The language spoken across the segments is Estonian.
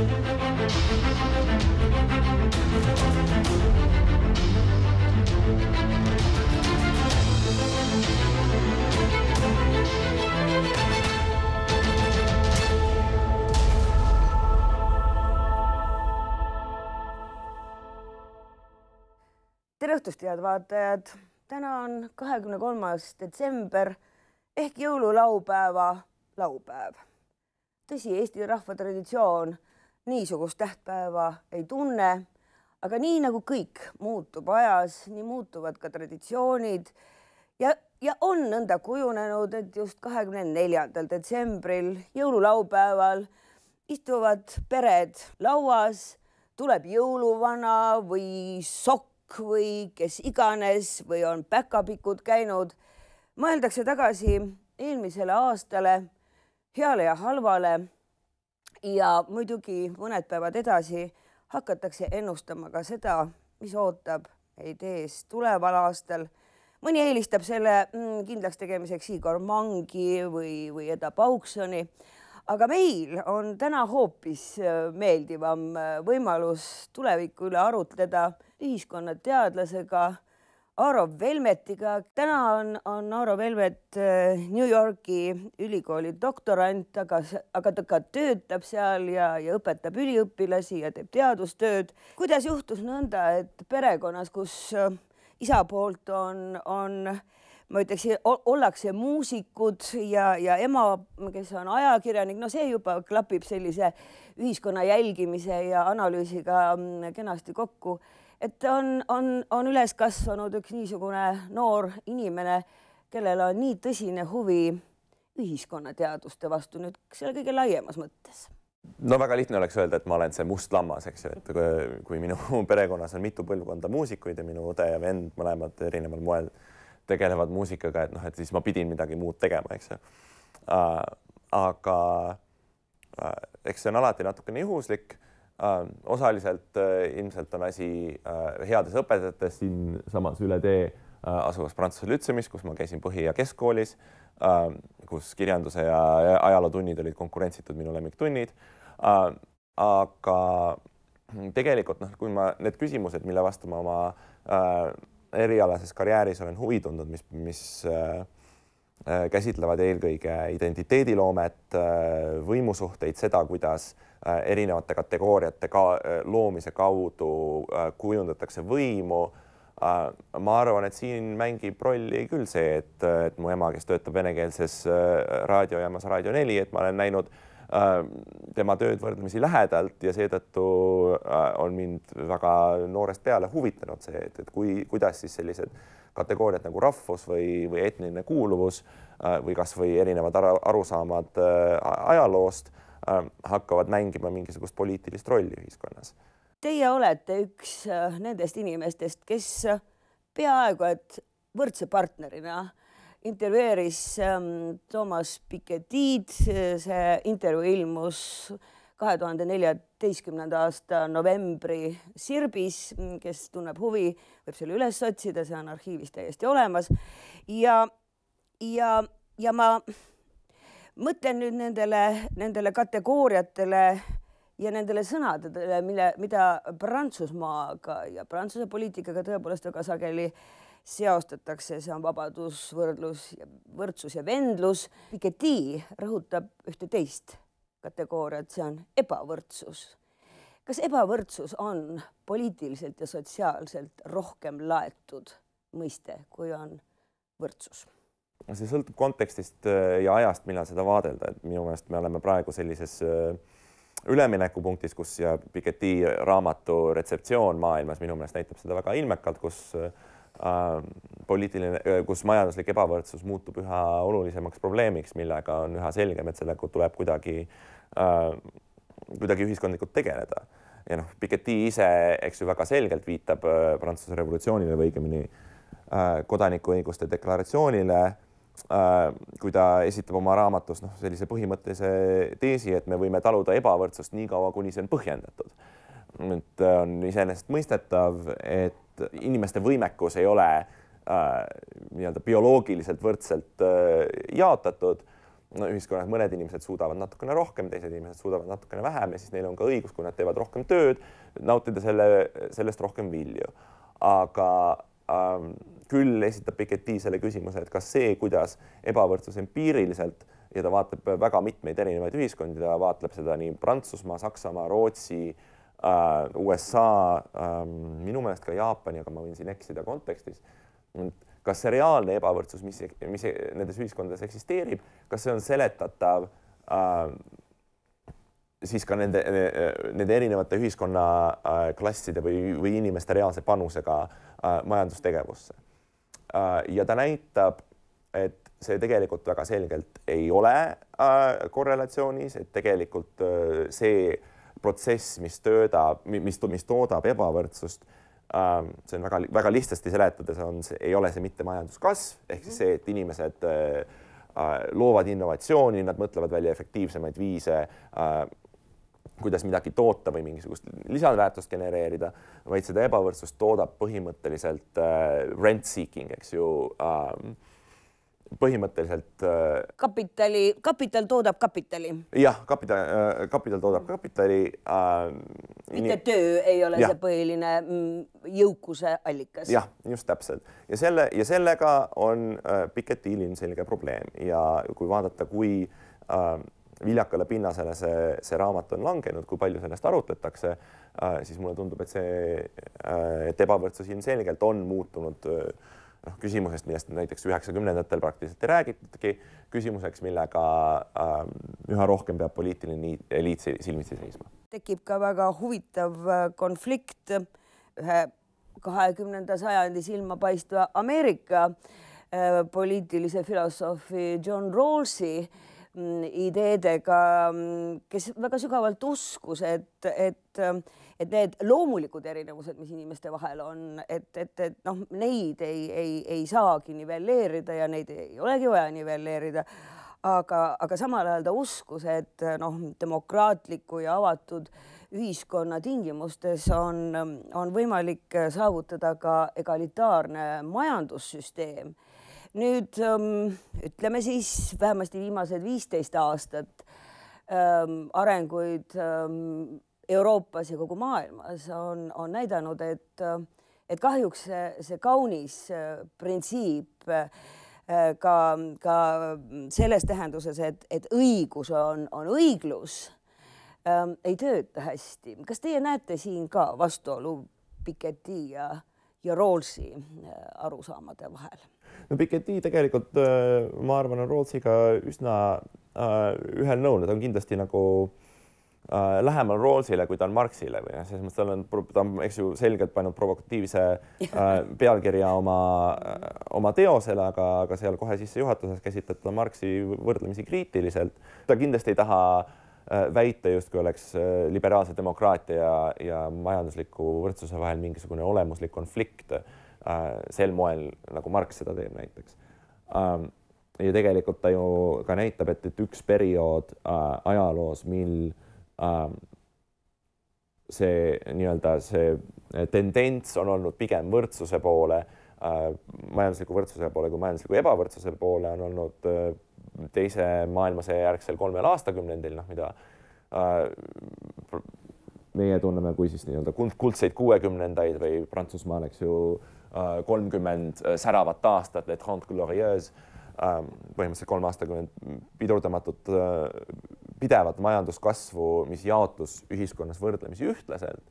tere õhtust, head vaatajad. täna on kahekümne kolmas detsember ehk jõululaupäeva laupäev. tõsi, Eesti rahva traditsioon niisugust tähtpäeva ei tunne, aga nii nagu kõik muutub ajas, nii muutuvad ka traditsioonid ja, ja on nõnda kujunenud, et just kahekümne neljandal detsembril, jõululaupäeval istuvad pered lauas, tuleb jõuluvana või sokk või kes iganes või on päkapikud käinud. mõeldakse tagasi eelmisele aastale, heale ja halvale. Ja muidugi mõned päevad edasi hakatakse ennustama ka seda, mis ootab meid ees tuleval aastal. mõni eelistab selle mm, kindlaks tegemiseks Igor Mangi või, või Eda Pauksoni aga meil on täna hoopis meeldivam võimalus tuleviku üle arutleda ühiskonnateadlasega Aaro Velmetiga. täna on, on Aaro Velmet äh, New Yorgi ülikooli doktorant, aga, aga ta ka töötab seal ja, ja õpetab üliõpilasi ja teeb teadustööd. kuidas juhtus nõnda, et perekonnas, kus äh, isa poolt on, on ma ütleks, ollakse muusikud ja, ja ema, kes on ajakirjanik, no see juba klapib sellise ühiskonna jälgimise ja analüüsiga mm, kenasti kokku et on, on, on üles kasvanud üks niisugune noor inimene, kellel on nii tõsine huvi ühiskonnateaduste vastu nüüd selle kõige laiemas mõttes no väga lihtne oleks öelda, et ma olen see must lammas, eks ju, et kui minu perekonnas on mitu põlvkonda muusikuid ja minu õde ja vend mõlemad erineval moel tegelevad muusikaga, et noh, et siis ma pidin midagi muud tegema, eks ju. aga eks see on alati natukene juhuslik osaliselt äh, ilmselt on asi äh, heades õpetajates siinsamas üle tee asuvas Prantsuse lütseumis, kus ma käisin põhi- ja keskkoolis, kus kirjanduse ja ajalootunnid olid konkurentsitud minu lemmiktunnid. aga tegelikult noh, kui ma need küsimused, mille vastu ma oma erialases karjääris olen huvi tundnud, mis, mis käsitlevad eelkõige identiteediloomet, võimusuhteid, seda, kuidas Äh, erinevate kategooriate ka äh, loomise kaudu äh, kujundatakse võimu. ma arvan, et siin mängib rolli küll see, et, et mu ema, kes töötab venekeelses raadiojaamas Raadio neli, et ma olen näinud tema tööd võrdlemisi lähedalt ja seetõttu on mind väga noorest peale huvitanud see, et, et kui, kuidas siis sellised kategooriad nagu rahvus või, või etniline kuuluvus või kasvõi erinevad arusaamad ajaloost Äh, hakkavad mängima mingisugust poliitilist rolli ühiskonnas. Teie olete üks äh, nendest inimestest, kes äh, peaaegu et võrdse partnerina intervjueeris ähm, Toomas Piketid, see intervjuu ilmus kahe tuhande neljateistkümnenda aasta novembri Sirbis, kes tunneb huvi, võib selle üles otsida, see on arhiivis täiesti olemas. ja, ja, ja ma mõtlen nüüd nendele, nendele kategooriatele ja nendele sõnadele, mille, mida Prantsusmaaga ja Prantsuse poliitikaga tõepoolest väga sageli seostatakse, see on vabadus, võrdlus, võrdsus ja vendlus. Piketty rõhutab ühte teist kategooriat, see on ebavõrdsus. kas ebavõrdsus on poliitiliselt ja sotsiaalselt rohkem laetud mõiste, kui on võrdsus? See sõltub kontekstist äh, ja ajast, millal seda vaadelda, et minu meelest me oleme praegu sellises äh, üleminekupunktis, kus ja Piketty raamatu retseptsioon maailmas minu meelest näitab seda väga ilmekalt, kus äh, poliitiline, kus majanduslik ebavõrdsus muutub üha olulisemaks probleemiks, millega on üha selgem, et sellega tuleb kuidagi kuidagi ühiskondlikult tegeleda. ja noh, Piketty ise, eks ju, väga selgelt viitab Prantsuse revolutsioonile või õigemini kodanikuõiguste deklaratsioonile kui ta esitab oma raamatus noh, sellise põhimõttelise teesi, et me võime taluda ebavõrdsust niikaua, kuni see on põhjendatud. et äh, on iseenesestmõistetav, et inimeste võimekus ei ole äh, nii-öelda bioloogiliselt võrdselt äh, jaotatud no ühiskonnas mõned inimesed suudavad natukene rohkem, teised inimesed suudavad natukene vähem ja siis neil on ka õigus, kui nad teevad rohkem tööd, nautida selle, sellest rohkem vilju. aga ähm, küll esitab Piketty selle küsimuse, et kas see, kuidas ebavõrdsus empiiriliselt ja ta vaatleb väga mitmeid erinevaid ühiskondi, ta vaatleb seda nii Prantsusmaa, Saksamaa, Rootsi äh,, USA ähm,, minu meelest ka Jaapani, aga ma võin siin eksida kontekstis kas see reaalne ebavõrdsus, mis, mis nendes ühiskondades eksisteerib, kas see on seletatav äh, siis ka nende, nende erinevate ühiskonnaklasside äh, või, või inimeste reaalse panusega äh, majandustegevusse. Ja ta näitab, et see tegelikult väga selgelt ei ole äh, korrelatsioonis, et tegelikult äh, see protsess, mis töödab, mis, mis toodab ebavõrdsust Ähm, see on väga-väga lihtsasti seletades on ei ole see mitte majanduskasv ehk siis see, et inimesed äh, äh, loovad innovatsiooni, nad mõtlevad välja efektiivsemaid viise äh, kuidas midagi toota või mingisugust lisandväärtust genereerida, vaid seda ebavõrdsust toodab põhimõtteliselt rent seeking, eks ju äh, põhimõtteliselt. Äh, kapitali, kapital toodab kapitali. jah, kapital, äh, kapital toodab kapitali äh,. mitte nii... töö ei ole ja. see põhiline mm, jõukuse allikas. jah, just täpselt ja selle ja sellega on äh, Piketty'l ilmselge probleem ja kui vaadata, kui äh, viljakale pinnasele see, see raamat on langenud, kui palju sellest arutletakse äh,, siis mulle tundub, et see äh,, et ebavõrdsus ilmselgelt on muutunud äh, noh, küsimusest, millest näiteks üheksakümnendatel praktiliselt ei räägitudki, küsimuseks, millega äh, üha rohkem peab poliitiline eliit silmitsi seisma. tekib ka väga huvitav konflikt ühe kahekümnenda sajandi silmapaistva Ameerika poliitilise filosoofi John Rawlsi ideedega, mm, kes väga sügavalt uskus, et, et et need loomulikud erinevused, mis inimeste vahel on, et, et, et noh, neid ei, ei, ei saagi nivelleerida ja neid ei olegi vaja nivelleerida. aga, aga samal ajal ta uskus, et noh, demokraatliku ja avatud ühiskonna tingimustes on, on võimalik saavutada ka egalitaarne majandussüsteem. Nüüd ähm, ütleme siis vähemasti viimased viisteist aastat ähm, arenguid ähm, Euroopas ja kogu maailmas on, on näidanud, et, et kahjuks see, see kaunis äh, printsiip äh, ka, ka selles tähenduses, et, et õigus on, on õiglus ei tööta hästi. kas teie näete siin ka vastuolu Piketty ja, ja Rawlsi äh, arusaamade vahel? No Piketty tegelikult ma arvan, on Rawlsiga üsna äh, ühel nõul, ta on kindlasti nagu äh, äh, lähemal Rawlsile, kui ta on Marxile või noh, selles mõttes tal on, ta on, eks ju, selgelt pannud provokatiivse äh, pealkirja oma äh,, oma teosele, aga, aga seal kohe sissejuhatuses käsitleb ta Marxi võrdlemisi kriitiliselt. ta kindlasti ei taha äh, väita, justkui oleks äh, liberaalse demokraatia ja, ja majandusliku võrdsuse vahel mingisugune olemuslik konflikt äh, sel moel, nagu Marx seda teeb näiteks. Ähm, ja tegelikult ta ju ka näitab, et, et üks periood äh, ajaloos, mil äh, Ähm, see nii-öelda see tendents on olnud pigem võrdsuse poole, äh, majandusliku võrdsuse poole kui majandusliku ebavõrdsuse poole on olnud äh, teise maailmasõja järgsel kolmel aastakümnendil, noh, mida äh, meie tunneme kui siis nii-öelda kuldseid kuuekümnendaid või Prantsusmaal, eks ju, kolmkümmend säravat aastat, les trente glorieuses, ähm, põhimõtteliselt kolm aastakümmet pidurdamatut pidevat majanduskasvu, mis jaotus ühiskonnas võrdlemisi ühtlaselt.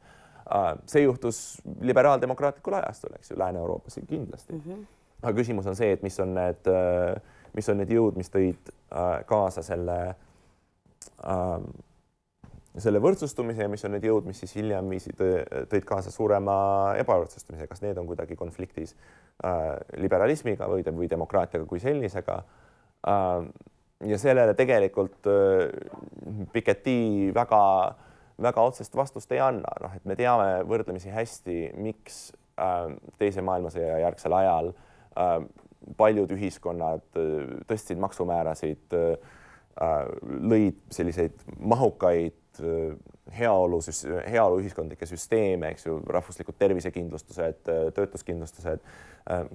Äh, see juhtus liberaaldemokraatlikul ajastul, eks ju, Lääne-Euroopas kindlasti mm. -hmm. aga küsimus on see, et mis on need, äh, mis on need jõud, mis tõid äh, kaasa selle selle võrdsustumise ja mis on need jõud, mis siis hiljem viisid, tõid kaasa suurema ebavõrdsustumise, kas need on kuidagi konfliktis äh, liberalismiga või, või demokraatiaga kui sellisega. Äh, ja sellele tegelikult äh, Piketty väga, väga otsest vastust ei anna, noh, et me teame võrdlemisi hästi, miks äh, teise maailmasõja järgsel ajal äh, paljud ühiskonnad tõstsid maksumäärasid, lõid selliseid mahukaid heaolu, heaoluühiskondlikke süsteeme, eks ju, rahvuslikud tervisekindlustused, töötuskindlustused,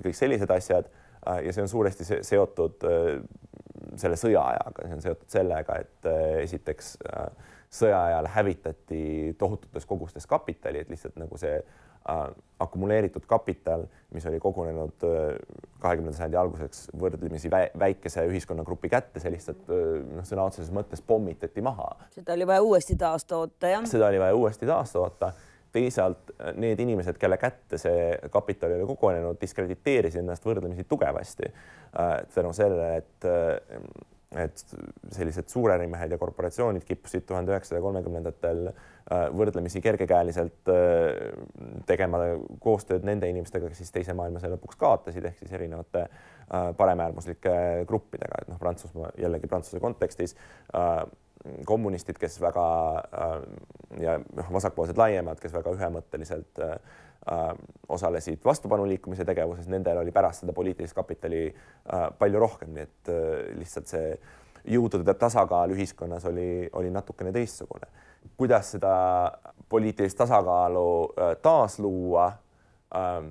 kõik sellised asjad ja see on suuresti seotud selle sõjaajaga, see on seotud sellega, et esiteks sõja ajal hävitati tohututes kogustes kapitali, et lihtsalt nagu see äh, akumuleeritud kapital, mis oli kogunenud kahekümnenda sajandi alguseks võrdlemisi väikese ühiskonnagrupi kätte, see lihtsalt noh, sõna otseses mõttes pommitati maha. seda oli vaja uuesti taastoota, jah? seda oli vaja uuesti taastoota teisalt need inimesed, kelle kätte see kapital oli kogunenud, diskrediteerisid ennast võrdlemisi tugevasti tänu sellele, et et sellised suurärimehed ja korporatsioonid kippusid tuhande üheksasaja kolmekümnendatel võrdlemisi kergekäeliselt tegema koostööd nende inimestega, kes siis teise maailmasõja lõpuks kaotasid, ehk siis erinevate paremäärmuslike gruppidega, et noh, Prantsusmaa jällegi Prantsuse kontekstis kommunistid, kes väga äh, ja noh, vasakpoolsed laiemad, kes väga ühemõtteliselt äh, äh, osalesid vastupanuliikumise tegevuses, nendel oli pärast seda poliitilist kapitali palju rohkem, nii et lihtsalt see jõudude tasakaal ühiskonnas oli, oli natukene teistsugune. Kuidas seda poliitilist tasakaalu taasluua ähm,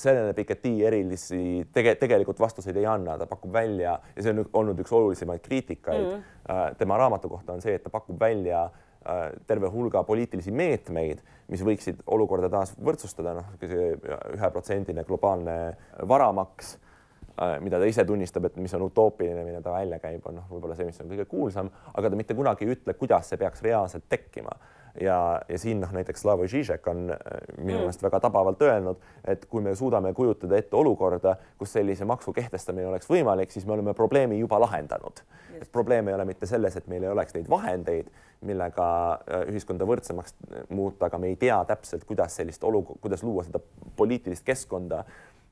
sellele Piketty erilisi tege, tegelikult vastuseid ei anna, ta pakub välja ja see on olnud üks olulisemaid kriitikaid mm. -hmm. tema raamatu kohta on see, et ta pakub välja äh, terve hulga poliitilisi meetmeid, mis võiksid olukorda taas võrdsustada, noh, üheprotsendine globaalne varamaks äh, mida ta ise tunnistab, et mis on utoopiline, mille ta välja käib, on noh, võib-olla see, mis on kõige kuulsam, aga ta mitte kunagi ei ütle, kuidas see peaks reaalselt tekkima ja, ja siin noh, näiteks Slavoj Žižek on äh, minu mm. meelest mm. väga tabavalt öelnud, et kui me suudame kujutada ette olukorda, kus sellise maksu kehtestamine oleks võimalik, siis me oleme probleemi juba lahendanud. probleem ei ole mitte selles, et meil ei oleks neid vahendeid, millega äh, ühiskonda võrdsemaks muuta, aga me ei tea täpselt, kuidas sellist olukorda, kuidas luua seda poliitilist keskkonda,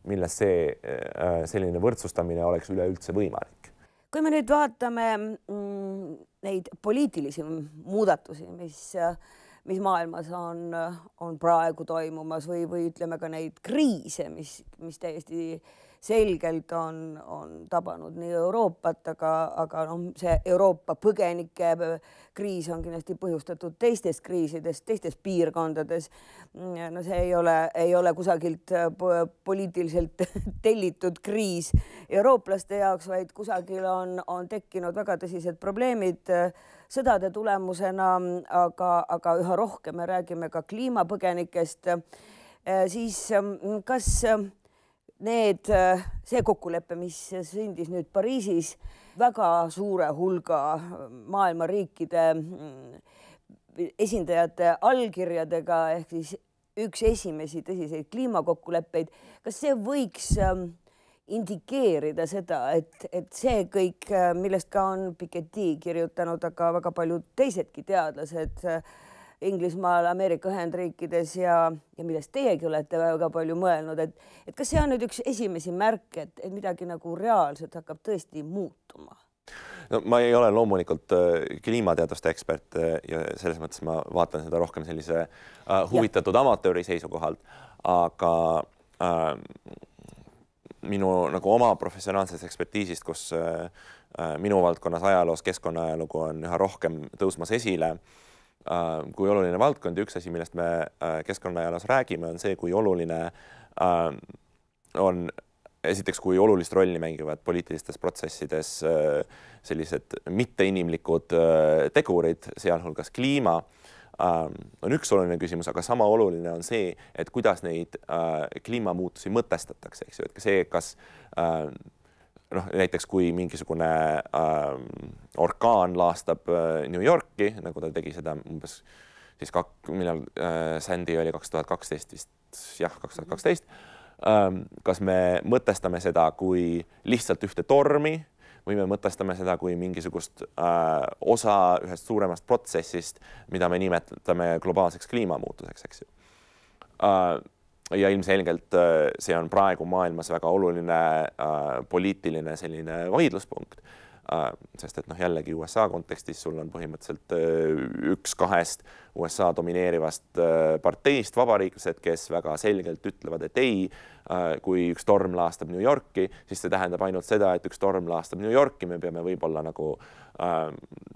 milles see äh, selline võrdsustamine oleks üleüldse võimalik. Kui me nüüd vaatame mm, neid poliitilisi muudatusi, mis, mis maailmas on, on praegu toimumas või, või ütleme ka neid kriise, mis, mis täiesti selgelt on, on tabanud nii Euroopat, aga, aga noh, see Euroopa põgenike kriis on kindlasti põhjustatud teistest kriisidest, teistes piirkondades. no see ei ole, ei ole kusagilt poliitiliselt tellitud kriis eurooplaste jaoks, vaid kusagil on, on tekkinud väga tõsised probleemid sõdade tulemusena, aga, aga üha rohkem me räägime ka kliimapõgenikest. siis kas need, see kokkulepe, mis sündis nüüd Pariisis väga suure hulga maailma riikide mm, esindajate allkirjadega ehk siis üks esimesi tõsiseid kliimakokkuleppeid, kas see võiks ähm, indikeerida seda, et, et see kõik, äh, millest ka on Piketty kirjutanud, aga väga paljud teisedki teadlased äh, Inglismaal, Ameerika Ühendriikides ja, ja millest teiegi olete väga palju mõelnud, et, et kas see on nüüd üks esimesi märke, et, et midagi nagu reaalselt hakkab tõesti muutuma? no ma ei ole loomulikult äh, kliimateaduste ekspert äh, ja selles mõttes ma vaatan seda rohkem sellise äh, huvitatud ja. amatööri seisukohalt, aga äh, minu nagu oma professionaalsest ekspertiisist, kus äh, äh minu valdkonnas ajaloos keskkonnaajalugu on üha rohkem tõusmas esile äh, Äh, kui oluline valdkond ja üks asi, millest me äh, keskkonnaajalas räägime, on see, kui oluline äh, on esiteks, kui olulist rolli mängivad poliitilistes protsessides sellised mitteinimlikud tegurid, sealhulgas kliima on üks oluline küsimus, aga sama oluline on see, et kuidas neid kliimamuutusi mõtestatakse, eks ju, et see, kas noh, näiteks kui mingisugune äh, orkaan laastab äh, New Yorki, nagu ta tegi seda umbes siis kak-, millal äh, Sandy oli kaks tuhat kaksteist vist, jah, kaks tuhat kaksteist. Ähm, kas me mõtestame seda kui lihtsalt ühte tormi või me mõtestame seda kui mingisugust äh, osa ühest suuremast protsessist, mida me nimetame globaalseks kliimamuutuseks, eks ju äh, ja ilmselgelt äh, see on praegu maailmas väga oluline äh, poliitiline selline vaidluspunkt äh,. sest et noh, jällegi USA kontekstis sul on põhimõtteliselt üks kahest USA domineerivast parteist vabariiklased, kes väga selgelt ütlevad, et ei kui üks torm laastab New Yorki, siis see tähendab ainult seda, et üks torm laastab New Yorki, me peame võib-olla nagu äh,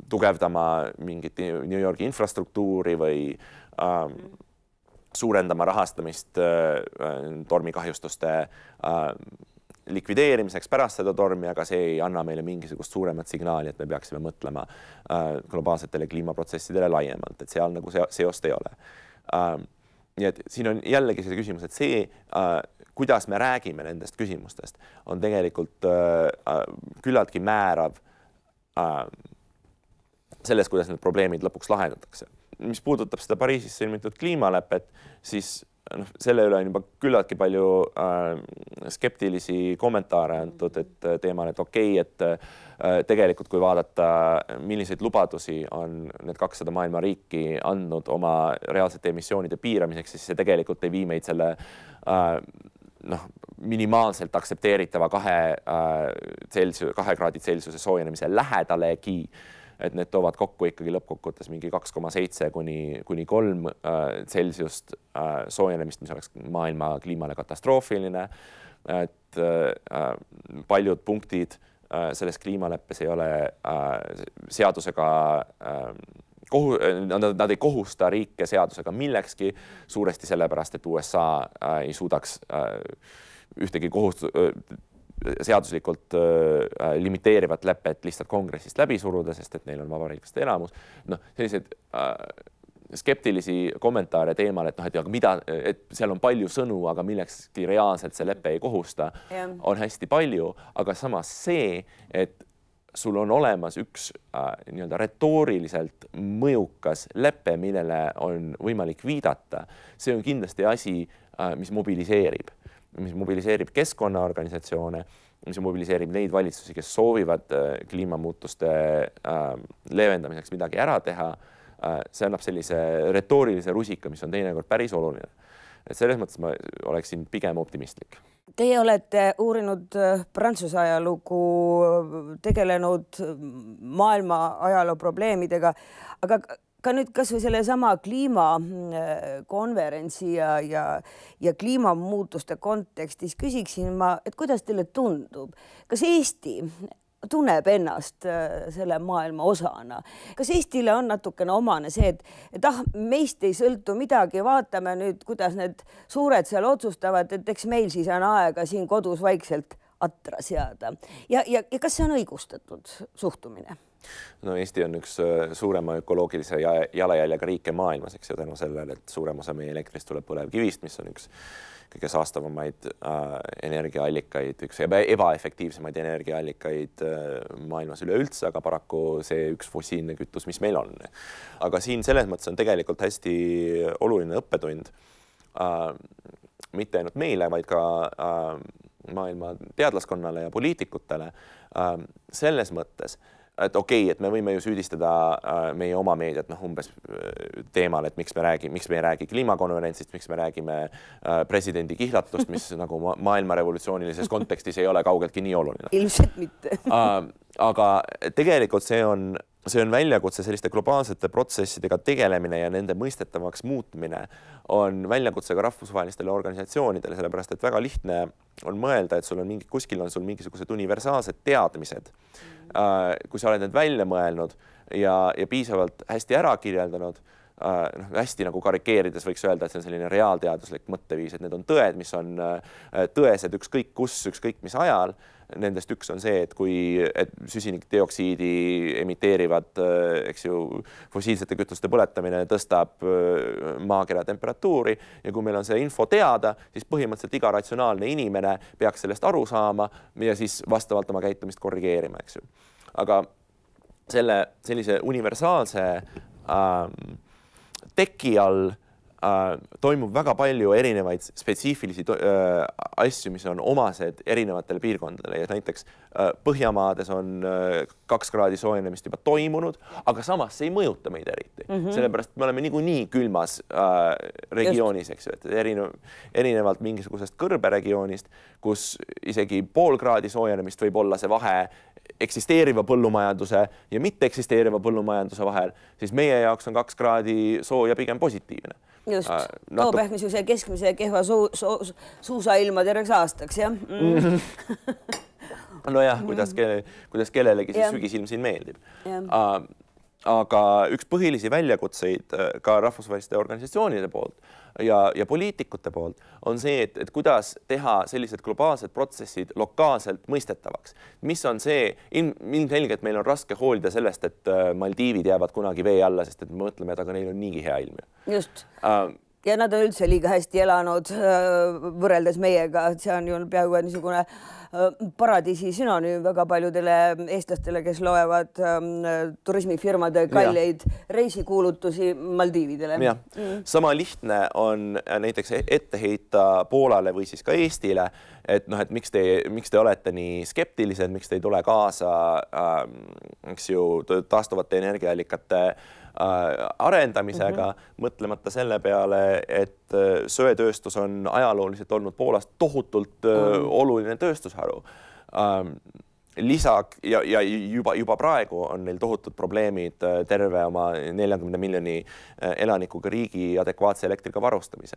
tugevdama mingit New Yorgi infrastruktuuri või äh, suurendama rahastamist äh, tormikahjustuste äh, likvideerimiseks pärast seda tormi, aga see ei anna meile mingisugust suuremat signaali, et me peaksime mõtlema äh, globaalsetele kliimaprotsessidele laiemalt, et seal nagu se seost ei ole äh,. nii et siin on jällegi see küsimus, et see äh,, kuidas me räägime nendest küsimustest, on tegelikult äh, äh küllaltki määrav äh, selles, kuidas need probleemid lõpuks lahendatakse. Mis puudutab seda Pariisis sõlmitud kliimalepet, siis noh, selle üle on juba küllaltki palju äh, skeptilisi kommentaare antud, et äh, teemal, et okei okay,, et äh, tegelikult kui vaadata, milliseid lubadusi on need kakssada maailma riiki andnud oma reaalsete emissioonide piiramiseks, siis see tegelikult ei vii meid selle äh, noh, minimaalselt aktsepteeritava kahe äh, Celsius, kahe kraadi Celsiuse soojenemise lähedalegi. äh, et need toovad kokku ikkagi lõppkokkuvõttes mingi kaks koma seitse kuni, kuni kolm Celsiust äh, äh, soojenemist, mis oleks maailma kliimale katastroofiline. et äh, paljud punktid selles kliimaleppes ei ole seadusega kohu-, nad ei kohusta riike seadusega millekski, suuresti sellepärast, et USA ei suudaks ühtegi kohust-, seaduslikult äh, limiteerivat lepet lihtsalt kongressist läbi suruda, sest et neil on vabariiklaste enamus. noh, selliseid äh, skeptilisi kommentaare teemal, et noh, et aga mida, et seal on palju sõnu, aga millekski reaalselt see lepe ei kohusta, on hästi palju, aga samas see, et sul on olemas üks äh, nii-öelda retooriliselt mõjukas lepe, millele on võimalik viidata, see on kindlasti asi äh,, mis mobiliseerib mis mobiliseerib keskkonnaorganisatsioone, mis mobiliseerib neid valitsusi, kes soovivad äh, kliimamuutuste äh, leevendamiseks midagi ära teha. Äh, see annab sellise retoorilise rusika, mis on teinekord päris oluline. et selles mõttes ma oleksin pigem optimistlik. Teie olete uurinud Prantsuse ajalugu, tegelenud maailma ajaloo probleemidega, aga ka nüüd kasvõi sellesama kliimakonverentsi ja, ja, ja kliimamuutuste kontekstis küsiksin ma, et kuidas teile tundub, kas Eesti tunneb ennast äh, selle maailma osana. kas Eestile on natukene omane see, et, et ah, meist ei sõltu midagi, vaatame nüüd, kuidas need suured seal otsustavad, et eks meil siis on aega siin kodus vaikselt atra seada ja, ja, ja kas see on õigustatud suhtumine? no Eesti on üks äh, suurema ökoloogilise jalajäljega riike maailmas, eks ju, tänu sellele, et suurem osa meie elektrist tuleb põlevkivist, mis on üks kõige saastavamaid äh, energiaallikaid, üks ebaefektiivsemaid energiaallikaid äh, maailmas üleüldse, aga paraku see üks fossiilne kütus, mis meil on. aga siin selles mõttes on tegelikult hästi oluline õppetund äh,. mitte ainult meile, vaid ka äh, maailma teadlaskonnale ja poliitikutele äh, selles mõttes et okei okay,, et me võime ju süüdistada äh, meie oma meediat noh, umbes äh, teemal, et miks me räägime, miks me ei räägi kliimakonverentsist, miks me räägime äh, presidendi kihlatust, mis nagu ma maailma revolutsioonilises kontekstis ei ole kaugeltki nii oluline. ilmselt mitte aga tegelikult see on see on väljakutse, selliste globaalsete protsessidega tegelemine ja nende mõistetavaks muutmine on väljakutse ka rahvusvahelistele organisatsioonidele, sellepärast et väga lihtne on mõelda, et sul on mingi, kuskil on sul mingisugused universaalsed teadmised mm. -hmm. kui sa oled need välja mõelnud ja, ja piisavalt hästi ära kirjeldanud äh, noh, hästi nagu karikeerides võiks öelda, et see on selline reaalteaduslik mõtteviis, et need on tõed, mis on äh, tõesed ükskõik kus, ükskõik mis ajal Nendest üks on see, et kui, et süsinikdioksiidi emiteerivad, äh, eks ju, fossiilsete kütuste põletamine tõstab äh, maakera temperatuuri ja kui meil on see info teada, siis põhimõtteliselt iga ratsionaalne inimene peaks sellest aru saama ja siis vastavalt oma käitumist korrigeerima, eks ju. aga selle sellise universaalse ähm, teki all äh, toimub väga palju erinevaid spetsiifilisi äh, asju, mis on omased erinevatele piirkondadele ja näiteks äh, Põhjamaades on äh, kaks kraadi soojenemist juba toimunud, aga samas see ei mõjuta meid eriti mm, -hmm. sellepärast me oleme niikuinii külmas äh, regioonis, eks ju, et erinev, erinevalt mingisugusest kõrberegioonist, kus isegi pool kraadi soojenemist võib olla see vahe eksisteeriva põllumajanduse ja mitte eksisteeriva põllumajanduse vahel, siis meie jaoks on kaks kraadi sooja pigem positiivne. Just. Äh,, toob ehk niisuguse keskmise kehva suu, suu, suusailma terveks aastaks, jah. Mm. nojah, kuidas kelle, kuidas kellelegi see sügisilm siin meeldib. Uh, aga üks põhilisi väljakutseid äh, ka rahvusvaheliste organisatsioonide poolt ja, ja poliitikute poolt on see, et, et kuidas teha sellised globaalsed protsessid lokaalselt mõistetavaks. mis on see, ilmselgelt meil on raske hoolida sellest, et äh, Maldiivid jäävad kunagi vee alla, sest et me mõtleme, et aga neil on niigi hea ilm ju. just uh, ja nad on üldse liiga hästi elanud võrreldes meiega, et see on ju peaaegu niisugune äh, paradiisi sünonüüm väga paljudele eestlastele, kes loevad ähm, turismifirmade kalleid ja. reisikuulutusi Maldiividele. jah mm., sama lihtne on näiteks ette heita Poolale või siis ka Eestile, et noh, et miks te, miks te olete nii skeptilised, miks te ei tule kaasa ähm,, eks ju, taastuvate energiaallikate äh, Äh, arendamisega mm, -hmm. mõtlemata selle peale, et äh, söetööstus on ajalooliselt olnud Poolas tohutult mm -hmm. oluline tööstusharu ähm, lisa ja, ja juba juba praegu on neil tohutud probleemid terve oma neljakümne miljoni elanikuga riigi adekvaatse elektriga varustamise,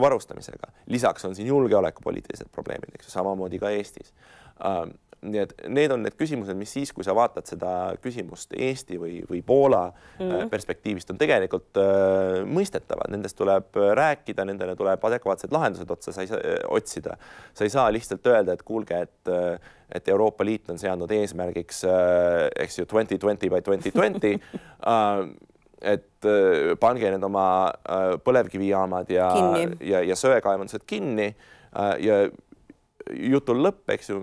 varustamisega. lisaks on siin julgeolekupoliitilised probleemid, eks ju, samamoodi ka Eestis ähm, nii et need on need küsimused, mis siis, kui sa vaatad seda küsimust Eesti või, või Poola mm -hmm. perspektiivist, on tegelikult äh, mõistetavad, nendest tuleb rääkida, nendele tuleb adekvaatsed lahendused otsa sa ei saa, otsida. sa ei saa lihtsalt öelda, et kuulge, et et Euroopa Liit on seadnud eesmärgiks äh,, eks ju, twenty twenty by twenty twenty äh, et äh, pange need oma äh, põlevkivijaamad ja, ja, ja söekaevandused kinni äh, ja jutul lõpp, eks ju,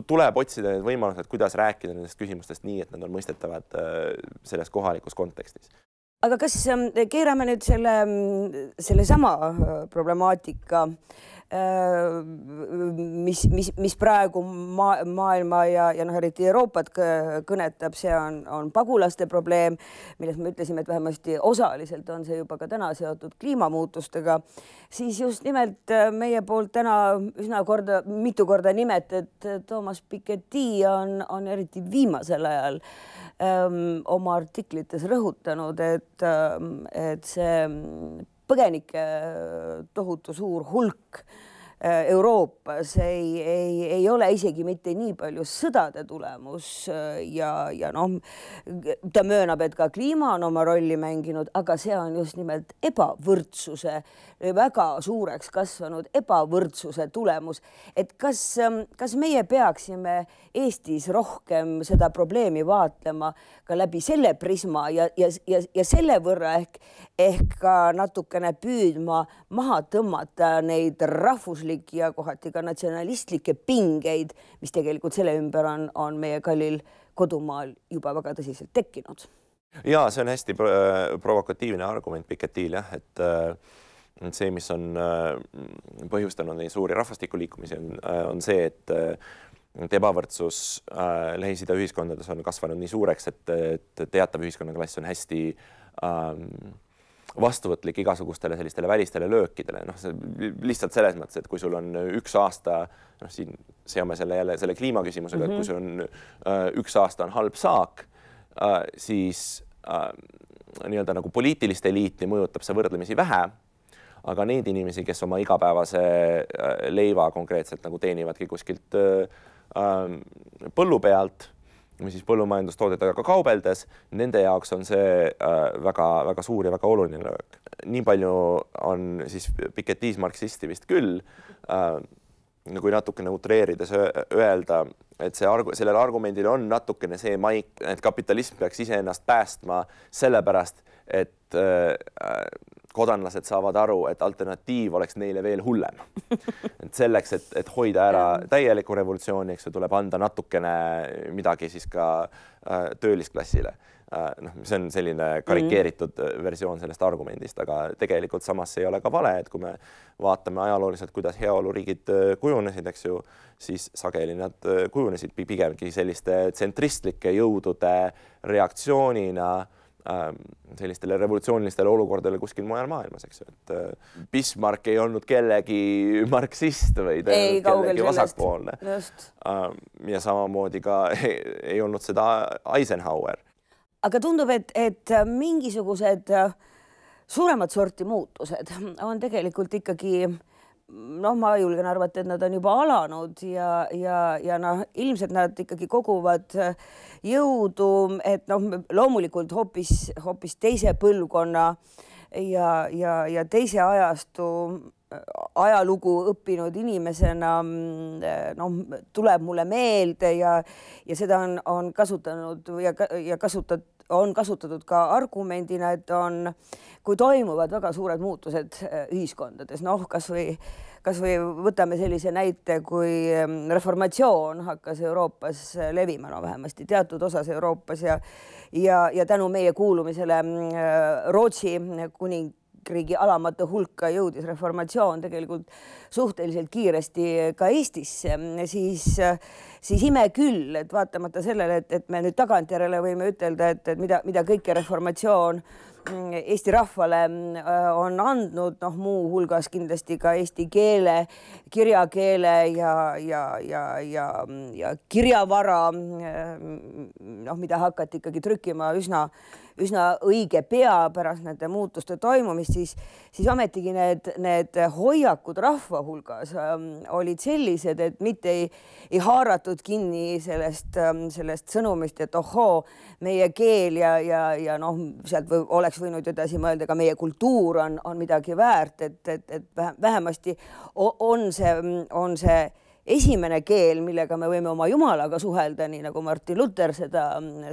tuleb otsida need võimalused, kuidas rääkida nendest küsimustest nii, et nad on mõistetavad äh, selles kohalikus kontekstis. aga kas ähm, keerame nüüd selle, sellesama äh, problemaatika Äh, mis, mis, mis praegu maa, maailma ja, ja noh, eriti Euroopat kõnetab, see on, on pagulaste probleem, millest me ütlesime, et vähemasti osaliselt on see juba ka täna seotud kliimamuutustega, siis just nimelt äh, meie poolt täna üsna korda, mitu korda nimetatud Toomas Piketty on, on eriti viimasel ajal ähm, oma artiklites rõhutanud, et ähm,, et see põgenike tohutu suur hulk. Äh, Euroopas ei, ei, ei ole isegi mitte nii palju sõdade tulemus äh, ja, ja noh, ta möönab, et ka kliima on oma rolli mänginud, aga see on just nimelt ebavõrdsuse, väga suureks kasvanud ebavõrdsuse tulemus. et kas, ähm, kas meie peaksime Eestis rohkem seda probleemi vaatlema ka läbi selle prisma ja, ja, ja, ja selle võrra ehk, ehk ka natukene püüdma maha tõmmata neid rahvuslikke ja kohati ka natsionalistlikke pingeid, mis tegelikult selle ümber on, on meie kallil kodumaal juba väga tõsiselt tekkinud. ja see on hästi provokatiivne argument Piketty'l jah, et äh, see, mis on äh, põhjustanud neid suuri rahvastikuliikumisi, on, äh, on see, et et ebavõrdsus äh, Lähis-Ida ühiskondades on kasvanud nii suureks, et, et teatav ühiskonnaklass on hästi ähm, vastuvõtlik igasugustele sellistele välistele löökidele, noh, see lihtsalt selles mõttes, et kui sul on üks aasta, noh, siin seome selle jälle selle kliimaküsimusega mm, -hmm. et kui mhm. sul on äh, üks aasta on halb saak äh,, siis äh, nii-öelda nagu poliitilist eliiti mõjutab see võrdlemisi vähe aga neid inimesi, kes oma igapäevase äh, leiva konkreetselt nagu teenivadki kuskilt äh, Ähm, põllu pealt siis põllumajandustoodetega kaubeldes, nende jaoks on see väga-väga äh, suur ja väga oluline löök. nii palju on siis Piketty's marksisti vist küll äh,, kui natukene utreerides öelda, et see arg-, sellel argumendil on natukene see maik, et kapitalism peaks iseennast päästma sellepärast, et äh, kodanlased saavad aru, et alternatiiv oleks neile veel hullem. et selleks, et, et hoida ära täielikku revolutsiooni, eks ju, tuleb anda natukene midagi siis ka äh, töölisklassile äh,. noh, see on selline karikeeritud mm -hmm. versioon sellest argumendist, aga tegelikult samas ei ole ka vale, et kui me vaatame ajalooliselt, kuidas heaoluriigid äh, kujunesid, eks ju, siis sageli nad äh, kujunesid pigemgi selliste tsentristlike jõudude reaktsioonina Ähm, sellistele revolutsioonilistele olukordadele kuskil mujal maailmas, eks ju, et äh, Bismarck ei olnud kellegi marksist või ei kellegi vasakpoolne. Ähm, ja samamoodi ka ei, ei olnud seda Eisenhower. aga tundub, et, et mingisugused äh, suuremat sorti muutused on tegelikult ikkagi noh, ma julgen arvata, et nad on juba alanud ja, ja, ja noh, ilmselt nad ikkagi koguvad jõudu, et noh, loomulikult hoopis, hoopis teise põlvkonna ja, ja, ja teise ajastu ajalugu õppinud inimesena noh, tuleb mulle meelde ja, ja seda on, on kasutanud ja, ja kasutat-, on kasutatud ka argumendina, et on, kui toimuvad väga suured muutused äh, ühiskondades, noh, kasvõi kasvõi võtame sellise näite, kui ähm, reformatsioon hakkas Euroopas äh, levima, no vähemasti teatud osas Euroopas ja ja, ja tänu meie kuulumisele äh, Rootsi kuning riigi alamate hulka jõudis reformatsioon tegelikult suhteliselt kiiresti ka Eestisse, siis, siis ime küll, et vaatamata sellele, et, et me nüüd tagantjärele võime ütelda, et, et mida, mida kõike reformatsioon Eesti rahvale on andnud, noh, muuhulgas kindlasti ka eesti keele, kirjakeele ja, ja, ja, ja, ja kirjavara, noh, mida hakati ikkagi trükkima üsna üsna õige pea pärast nende muutuste toimumist, siis, siis ometigi need, need hoiakud rahva hulgas ähm, olid sellised, et mitte ei, ei haaratud kinni sellest ähm,, sellest sõnumist, et ohoo, meie keel ja, ja, ja noh, sealt või, oleks võinud edasi mõelda, ka meie kultuur on, on midagi väärt, et, et, et vähemasti on see, on see esimene keel, millega me võime oma Jumalaga suhelda, nii nagu Martin Luther seda,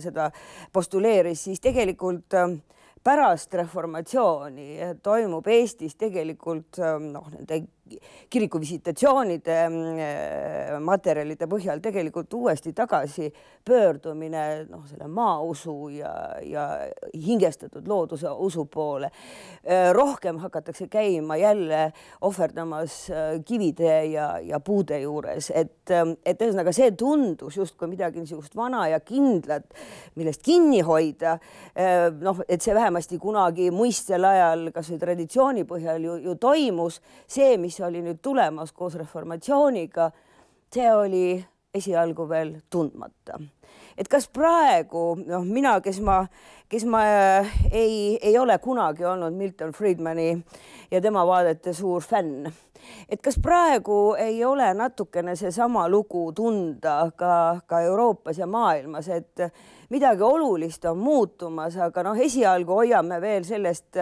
seda postuleeris, siis tegelikult äh, pärast reformatsiooni toimub Eestis tegelikult äh, noh, nende kiriku visitatsioonide mm, materjalide põhjal tegelikult uuesti tagasi pöördumine noh, selle maausu ja, ja hingestatud looduse usu poole. Äh, rohkem hakatakse käima jälle ohverdamas äh, kivide ja, ja puude juures, et, et ühesõnaga see tundus justkui midagi niisugust vana ja kindlat, millest kinni hoida. Äh, noh, et see vähemasti kunagi muistsel ajal kasvõi traditsiooni põhjal ju, ju toimus, see, mis mis oli nüüd tulemas koos reformatsiooniga, see oli esialgu veel tundmata. et kas praegu noh, mina, kes ma, kes ma äh, ei, ei ole kunagi olnud Milton Friedmani ja tema vaadete suur fänn, et kas praegu ei ole natukene seesama lugu tunda ka, ka Euroopas ja maailmas, et midagi olulist on muutumas, aga noh, esialgu hoiame veel sellest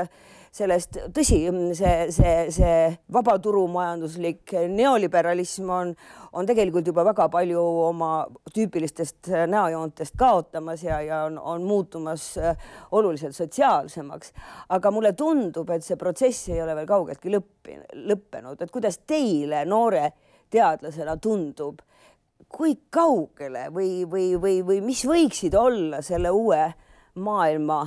sellest, tõsi, see, see, see vabaturumajanduslik neoliberalism on, on tegelikult juba väga palju oma tüüpilistest näojoontest kaotamas ja, ja on, on muutumas äh, oluliselt sotsiaalsemaks. aga mulle tundub, et see protsess ei ole veel kaugeltki lõppi, lõppenud, et kuidas teile noore teadlasena tundub, kui kaugele või, või, või, või mis võiksid olla selle uue maailma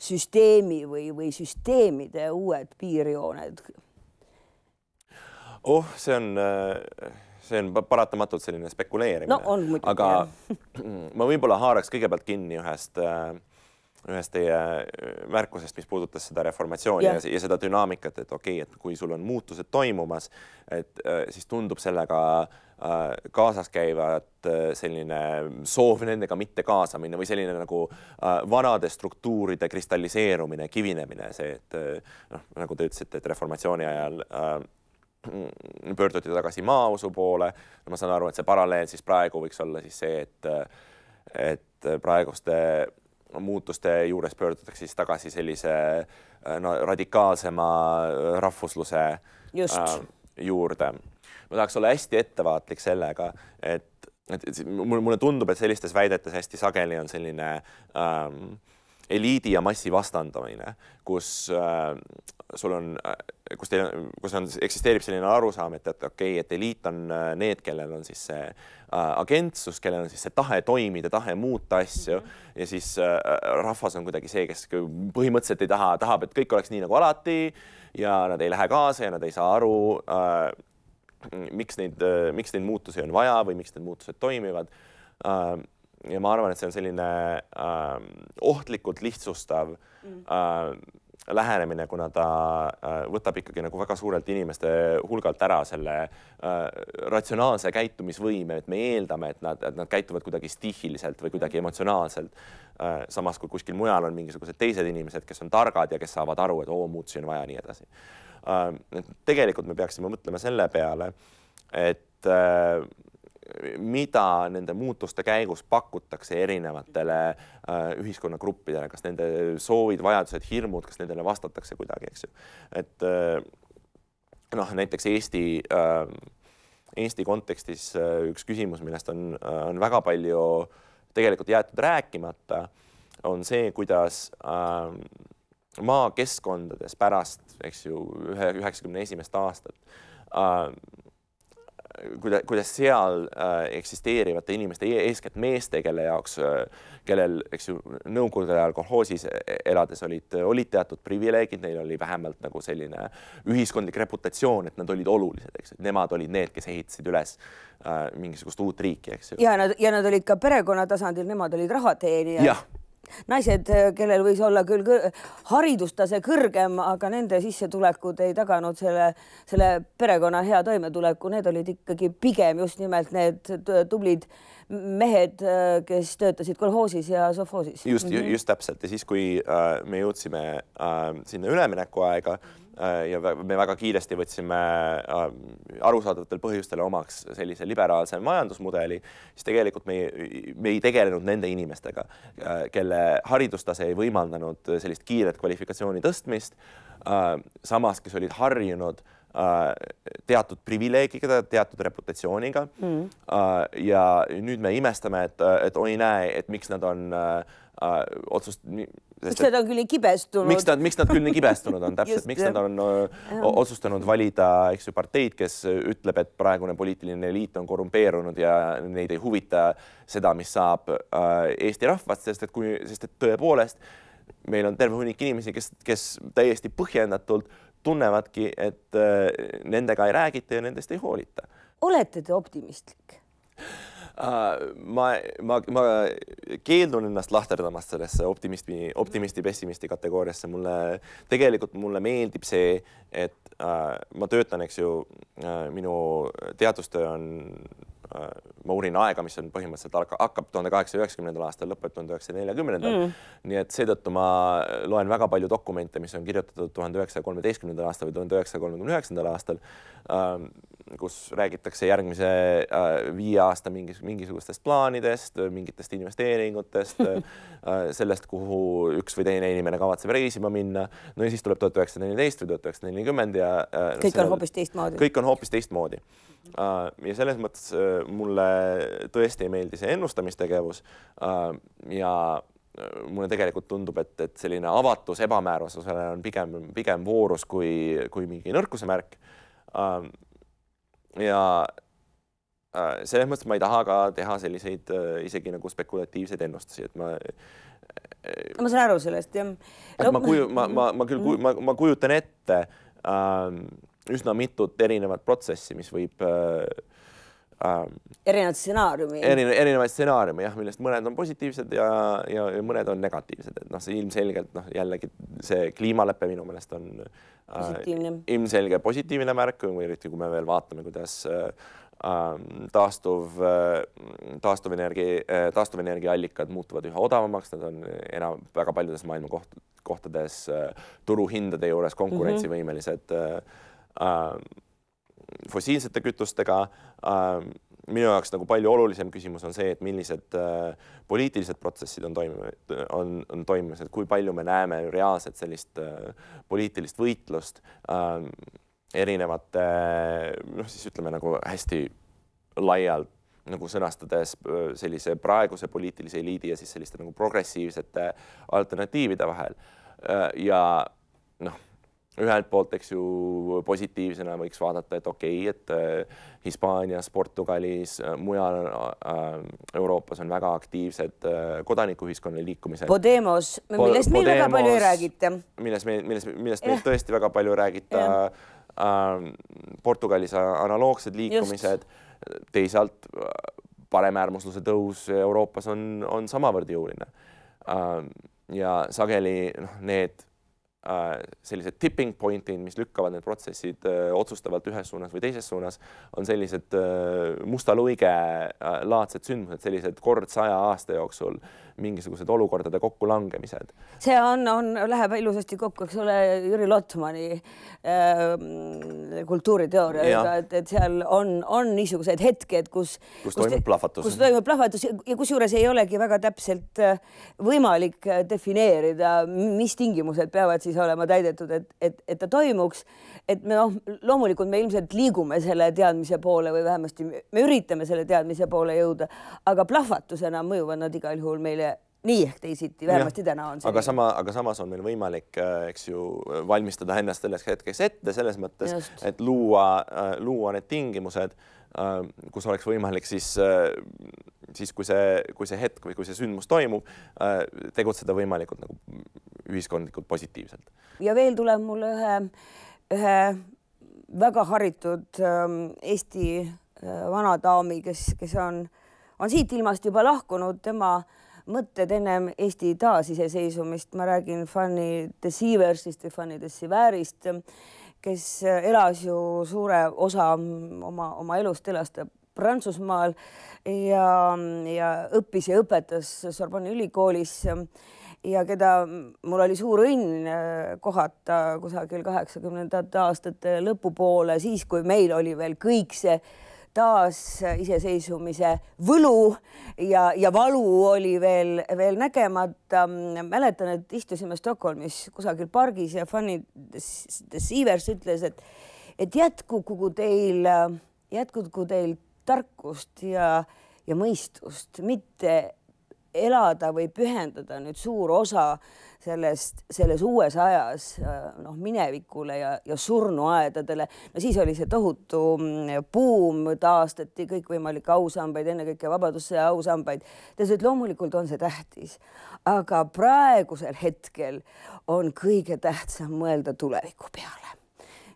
süsteemi või, või süsteemide uued piirjooned? oh, see on, see on paratamatult selline spekuleerimine. no aga ma võib-olla haaraks kõigepealt kinni ühest ühest teie märkusest, mis puudutas seda reformatsiooni ja, ja seda dünaamikat, et okei okay,, et kui sul on muutused toimumas, et siis tundub sellega äh, Äh, kaasas käivad äh, selline soov nendega mitte kaasa minna või selline nagu äh, vanade struktuuride kristalliseerumine, kivinemine, see, et noh, nagu te ütlesite, et reformatsiooni ajal pöörduti tagasi maausu poole. ma saan aru, et see paralleel siis praegu võiks olla siis see, et, et praeguste muutuste juures pöördutakse siis tagasi sellise no radikaalsema rahvusluse Just. juurde ma tahaks olla hästi ettevaatlik sellega, et, et, et mulle tundub, et sellistes väidetes hästi sageli on selline ähm, eliidi ja massi vastandamine, kus äh, sul on, äh, kus teil, kus on, eksisteerib selline arusaam, et, et okei okay,, et eliit on äh, need, kellel on siis see äh, agentsus, kellel on siis see tahe toimida, tahe muuta asju mm -hmm. ja siis äh, rahvas on kuidagi see, kes põhimõtteliselt ei taha, tahab, et kõik oleks nii nagu alati ja nad ei lähe kaasa ja nad ei saa aru äh, miks neid, miks neid muutusi on vaja või miks need muutused toimivad. Ähm, ja ma arvan, et see on selline äh, ohtlikult lihtsustav mm. äh, lähenemine, kuna ta äh, võtab ikkagi nagu väga suurelt inimeste hulgalt ära selle äh, ratsionaalse käitumisvõime, et me eeldame, et nad, nad käituvad kuidagi stihiliselt või kuidagi emotsionaalselt äh,. samas kui kuskil mujal on mingisugused teised inimesed, kes on targad ja kes saavad aru, et oo, muutusi on vaja, nii edasi tegelikult me peaksime mõtlema selle peale, et mida nende muutuste käigus pakutakse erinevatele ühiskonnagruppidele, kas nende soovid, vajadused, hirmud, kas nendele vastatakse kuidagi, eks ju. et noh, näiteks Eesti äh, Eesti kontekstis äh, üks küsimus, millest on, äh, on väga palju tegelikult jäetud rääkimata, on see, kuidas äh, maakeskkondades pärast, eks ju, ühe üheksakümne esimest aastat äh, kuida-, kuidas seal äh, eksisteerivate inimeste, e-, eeskätt meeste, kelle jaoks äh,, kellel, eks ju, nõukogude ajal kolhoosis e-, elades olid, olid teatud privileegid, neil oli vähemalt nagu selline ühiskondlik reputatsioon, et nad olid olulised, eks, et nemad olid need, kes ehitasid üles äh, mingisugust uut riiki, eks ju. ja nad, ja nad olid ka perekonna tasandil, nemad olid rahateenijad naised, kellel võis olla küll haridustase kõrgem, aga nende sissetulekud ei taganud selle, selle perekonna hea toimetuleku, need olid ikkagi pigem just nimelt need tublid mehed, kes töötasid kolhoosis ja sovhoosis. just mm, -hmm. just täpselt ja siis, kui äh, me jõudsime äh, sinna üleminekuaega mm, -hmm Äh, ja me väga kiiresti võtsime äh, arusaadavatel põhjustel omaks sellise liberaalse majandusmudeli, siis tegelikult me me ei tegelenud nende inimestega, äh, kelle haridustase ei võimaldanud sellist kiiret kvalifikatsiooni tõstmist. samas, kes olid harjunud teatud privileegiga, teatud reputatsiooniga. Mm.. ja nüüd me imestame, et, et oi näe, et miks nad on otsust miks nad on küll nii kibestunud? miks nad, miks nad küll nii kibestunud on täpselt, miks nad on öö, otsustanud valida, eks ju, parteid, kes ütleb, et praegune poliitiline eliit on korrumpeerunud ja neid ei huvita seda, mis saab äh, Eesti rahvast, sest et kui, sest et tõepoolest meil on terve hunnik inimesi, kes, kes täiesti põhjendatult tunnevadki, et äh, nendega ei räägita ja nendest ei hoolita. olete te optimistlik? Äh, ma, ma, ma keeldun ennast lahterdamast sellesse optimismi, optimisti, pessimisti kategooriasse. mulle tegelikult mulle meeldib see, et äh, ma töötan, eks ju äh,, minu teadustöö on ma uurin aega, mis on põhimõtteliselt hakkab tuhande kaheksasaja üheksakümnendal aastal, lõpeb tuhande üheksasaja neljakümnendal. Mm.. nii et seetõttu ma loen väga palju dokumente, mis on kirjutatud tuhande üheksasaja kolmeteistkümnendal aastal või tuhande üheksasaja kolmekümne üheksandal aastal. Äh, kus räägitakse järgmise äh, viie aasta mingis, mingisugustest plaanidest, mingitest investeeringutest äh, sellest, kuhu üks või teine inimene kavatseb reisima minna. no ja siis tuleb tuhat üheksasada neliteist või tuhat üheksasada nelikümmend ja äh, kõik sellel, on hoopis teistmoodi. kõik on hoopis teistmoodi. ja selles mõttes mulle tõesti ei meeldi see ennustamistegevus ja mulle tegelikult tundub, et, et selline avatus ebamäärasusele on pigem, pigem voorus kui, kui mingi nõrkuse märk ja äh, selles mõttes ma ei taha ka teha selliseid äh, isegi nagu spekulatiivseid ennustusi, et ma äh, ma saan aru sellest jah. et ma kuju-, ma, ma, ma küll ma, ma kujutan ette äh, üsna mitut erinevat protsessi, mis võib äh, äh, erinevaid stsenaariumi. erinevaid, erinevaid stsenaariume jah, millest mõned on positiivsed ja, ja, ja mõned on negatiivsed, et noh, see ilmselgelt noh, jällegi see kliimalepe minu meelest on positiivne äh,. ilmselge positiivne märk, eriti kui me veel vaatame, kuidas äh, ähm, taastuv, äh, taastuvenergia, äh, taastuvenergiaallikad muutuvad üha odavamaks, nad on enam väga paljudes maailma koht, kohtades turuhindade juures konkurentsivõimelised mm. -hmm fossiilsete kütustega äh, minu jaoks nagu palju olulisem küsimus on see, et millised äh, poliitilised protsessid on toimunud, on, on toimumas, et kui palju me näeme reaalselt sellist äh, poliitilist võitlust äh, erinevate noh, siis ütleme nagu hästi laialt nagu sõnastades äh, sellise praeguse poliitilise eliidi ja siis selliste nagu progressiivsete alternatiivide vahel. Äh, ja noh ühelt poolt, eks ju, positiivsena võiks vaadata, et okei okay,, et äh, Hispaanias, Portugalis, äh, mujal äh, Euroopas on väga aktiivsed äh, kodanikuühiskonna liikumised. Podemos, millest meil väga palju ei räägita. milles meil, milles, millest meil tõesti väga palju ei räägita. Äh, Portugalis analoogsed liikumised, teisalt äh, paremäärmusluse tõus Euroopas on, on samavõrd jõuline äh,. ja sageli noh, need äh, sellised tipping point'id, mis lükkavad need protsessid äh, otsustavalt ühes suunas või teises suunas, on sellised äh, musta luige laadsed sündmused, sellised kord saja aasta jooksul mingisugused olukordade kokkulangemised. see on, on, läheb ilusasti kokku, eks ole, Jüri Lotmani äh, kultuuriteooriaga, et, et seal on, on niisugused hetked, kus, kus toimub plahvatus. kus toimub plahvatus ja kusjuures ei olegi väga täpselt äh, võimalik äh, defineerida, mis tingimused peavad siis olema täidetud, et, et, et ta toimuks. et me noh, loomulikult me ilmselt liigume selle teadmise poole või vähemasti me üritame selle teadmise poole jõuda, aga plahvatusena mõjuvad nad igal juhul meile nii ehk teisiti, vähemasti ja, täna on see. aga sama, aga samas on meil võimalik, äh, eks ju, valmistada ennast selleks hetkeks ette selles mõttes, et luua, äh, luua need tingimused, äh, kus oleks võimalik siis, siis kui see, kui see hetk või kui see sündmus toimub, tegutseda võimalikult nagu ühiskondlikult positiivselt. ja veel tuleb mulle ühe, ühe väga haritud ähm, Eesti vanadaami, kes, kes on, on siit ilmast juba lahkunud, tema äh, mõtted ennem Eesti taasiseseisvumist, ma räägin Fanny de Sieversist või Fanny de Sieverist, kes elas ju suure osa oma, oma elust elas ta Prantsusmaal ja, ja õppis ja õpetas Sorbonni ülikoolis. Ja keda mul oli suur õnn kohata kusagil kaheksakümnendate aastate lõpupoole, siis kui meil oli veel kõik see taasiseseisvumise võlu ja, ja valu oli veel, veel nägemata. mäletan, et istusime Stockholmis kusagil pargis ja Fanny de Siivers ütles, et, et jätkugu teil, jätkugu teil tarkust ja, ja mõistust, mitte elada või pühendada nüüd suur osa sellest, selles uues ajas noh, minevikule ja, ja surnuaedadele. no siis oli see tohutu mm, buum, taastati kõikvõimalikke ausambaid, ennekõike Vabadussõja ausambaid. ütles, et loomulikult on see tähtis, aga praegusel hetkel on kõige tähtsam mõelda tuleviku peale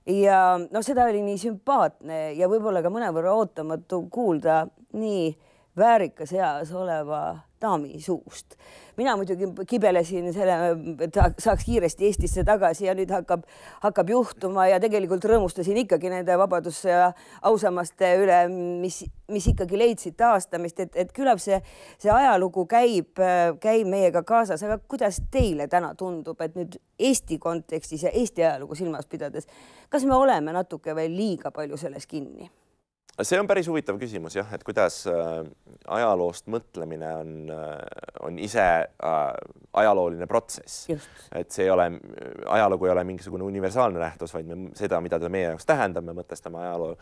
ja noh, seda oli nii sümpaatne ja võib-olla ka mõnevõrra ootamatu kuulda nii väärikas eas oleva daami suust. mina muidugi kibelesin selle, et saaks kiiresti Eestisse tagasi ja nüüd hakkab, hakkab juhtuma ja tegelikult rõõmustasin ikkagi nende Vabadusse ja ausammaste üle, mis, mis ikkagi leidsid taastamist, et, et küllap see, see ajalugu käib, käib meiega kaasas, aga kuidas teile täna tundub, et nüüd Eesti kontekstis ja Eesti ajalugu silmas pidades, kas me oleme natuke veel liiga palju selles kinni? See on päris huvitav küsimus jah, et kuidas äh, ajaloost mõtlemine on äh,, on ise äh, ajalooline protsess. et see ei ole, ajalugu ei ole mingisugune universaalne nähtus, vaid me seda, mida ta meie jaoks tähendab, me mõtestame ajaloo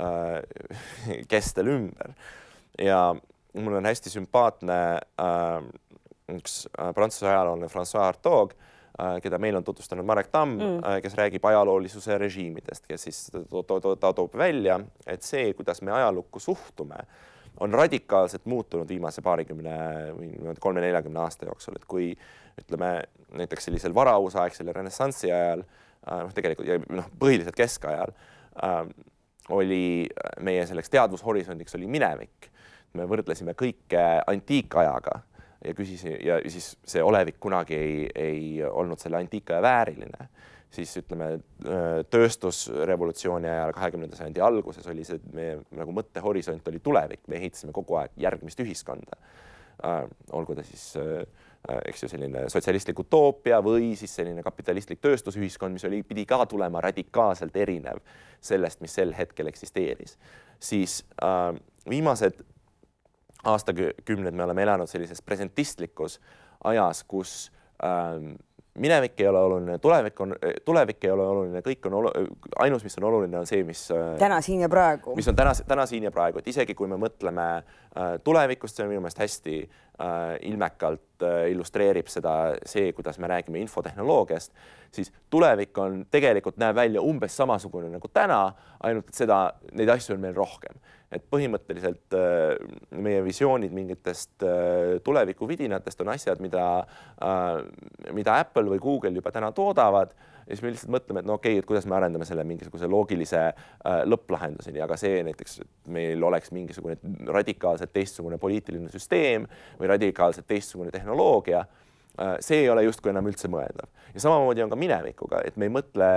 äh, kestel ümber. ja mul on hästi sümpaatne äh, üks prantsuse ajaloolane Francois Artaud Äh, keda meil on tutvustanud Marek Tamm mm., äh, kes räägib ajaloolisuse režiimidest, kes siis ta, ta, ta, ta toob välja, et see, kuidas me ajalukku suhtume, on radikaalselt muutunud viimase paarikümne või kolme-neljakümne aasta jooksul, et kui ütleme näiteks sellisel varausaegsel ja renessansi ajal, äh, noh, tegelikult ja noh, põhiliselt keskajal äh, oli meie selleks teadvushorisondiks oli minevik. me võrdlesime kõike antiikajaga ja küsisin ja siis see olevik kunagi ei, ei olnud selle antiikaja vääriline, siis ütleme tööstusrevolutsiooni ajal, kahekümnenda sajandi alguses oli see meie nagu mõttehorisont oli tulevik, me ehitasime kogu aeg järgmist ühiskonda äh,. olgu ta siis äh, eks ju, selline sotsialistlik utoopia või siis selline kapitalistlik tööstusühiskond, mis oli, pidi ka tulema radikaalselt erinev sellest, mis sel hetkel eksisteeris, siis äh, viimased aastakümneid me oleme elanud sellises presentistlikus ajas, kus ähm, minevik ei ole oluline, tulevik on, tulevik ei ole oluline, kõik on olu, ainus, mis on oluline, on see, mis äh, täna, siin ja praegu, mis on täna, täna, siin ja praegu, et isegi kui me mõtleme äh, tulevikust, see on minu meelest hästi äh, ilmekalt äh, illustreerib seda, see, kuidas me räägime infotehnoloogiast, siis tulevik on tegelikult näeb välja umbes samasugune nagu täna, ainult et seda, neid asju on meil rohkem et põhimõtteliselt äh, meie visioonid mingitest äh, tulevikuvidinatest on asjad, mida, äh, mida Apple või Google juba täna toodavad ja siis me lihtsalt mõtleme, et no okei okay,, et kuidas me arendame selle mingisuguse loogilise lõpplahenduseni, aga see näiteks, meil oleks mingisugune radikaalselt teistsugune poliitiline süsteem või radikaalselt teistsugune tehnoloogia Äh, see ei ole justkui enam üldse mõeldav ja samamoodi on ka minevikuga, et me ei mõtle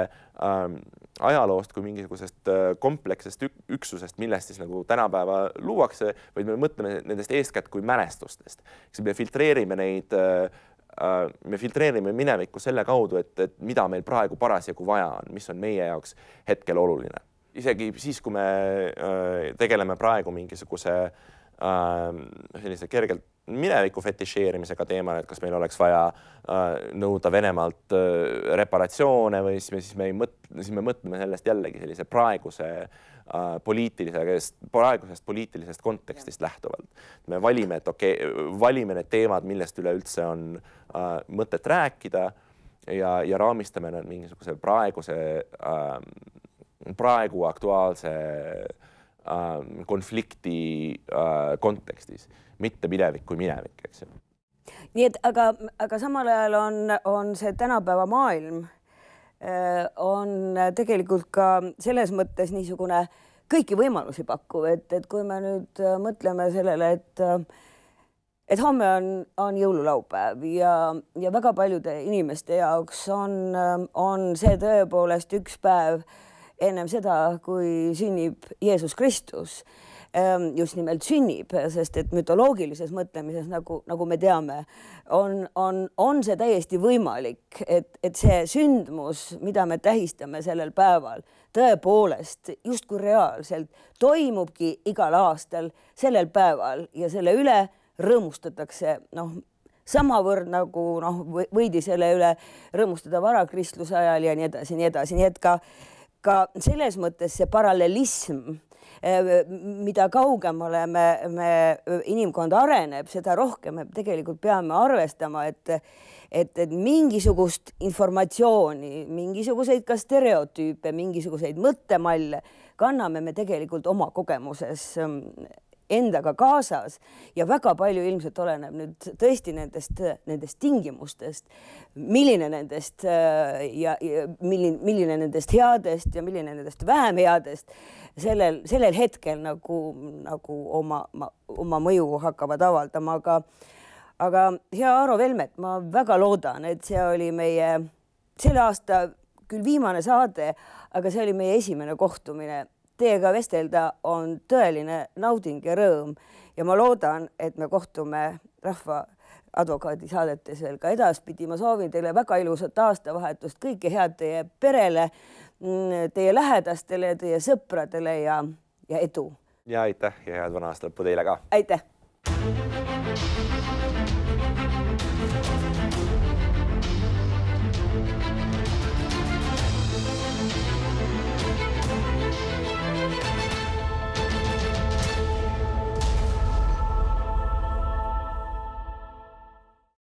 ähm, ajaloost kui mingisugusest äh, komplekssest ük üksusest, millest siis nagu tänapäeva luuakse, vaid me mõtleme nendest eeskätt kui mälestustest. eks me filtreerime neid äh, äh, me filtreerime minevikku selle kaudu, et, et mida meil praegu parasjagu vaja on, mis on meie jaoks hetkel oluline. isegi siis, kui me äh, tegeleme praegu mingisuguse äh, sellise kergelt mineviku fetišeerimisega teemal, et kas meil oleks vaja äh, nõuda Venemaalt äh, reparatsioone või siis me, siis me ei mõtle, siis me mõtleme sellest jällegi sellise praeguse äh, poliitilisest, praegusest poliitilisest kontekstist lähtuvalt. me valime, et okei okay,, valime need teemad, millest üleüldse on äh, mõtet rääkida ja, ja raamistame nad mingisuguse praeguse äh,, praegu aktuaalse äh, konflikti äh, kontekstis mitte minevik kui minevik, eks ju. nii et aga, aga samal ajal on, on see tänapäeva maailm äh, on tegelikult ka selles mõttes niisugune kõiki võimalusi pakkuv, et, et kui me nüüd äh, mõtleme sellele, et et homme on, on jõululaupäev ja, ja väga paljude inimeste jaoks on, on see tõepoolest üks päev ennem seda, kui sünnib Jeesus Kristus. Ehm, just nimelt sünnib, sest et mütoloogilises mõtlemises, nagu, nagu me teame, on, on, on see täiesti võimalik, et, et see sündmus, mida me tähistame sellel päeval, tõepoolest justkui reaalselt toimubki igal aastal sellel päeval ja selle üle rõõmustatakse, noh, samavõrd nagu noh, võidi selle üle rõõmustada varakristluse ajal ja nii edasi, nii edasi, nii et ka ka selles mõttes see parallelism Äh, mida kaugemale me, me, inimkond areneb, seda rohkem me tegelikult peame arvestama, et et, et mingisugust informatsiooni, mingisuguseid ka stereotüüpe, mingisuguseid mõttemalle kanname me tegelikult oma kogemuses ähm, endaga kaasas ja väga palju ilmselt oleneb nüüd tõesti nendest, nendest tingimustest, milline nendest äh, ja, ja milline, milline nendest headest ja milline nendest vähem headest sellel, sellel hetkel nagu, nagu oma, oma mõju hakkavad avaldama, aga aga hea Aaro Velmet, ma väga loodan, et see oli meie selle aasta küll viimane saade, aga see oli meie esimene kohtumine teiega vestelda on tõeline nauding ja rõõm ja ma loodan, et me kohtume rahva advokaadi saadetes veel ka edaspidi. ma soovin teile väga ilusat aastavahetust, kõike head teie perele, mm, teie lähedastele, teie sõpradele ja, ja edu. ja aitäh ja head vana aasta lõppu teile ka. aitäh.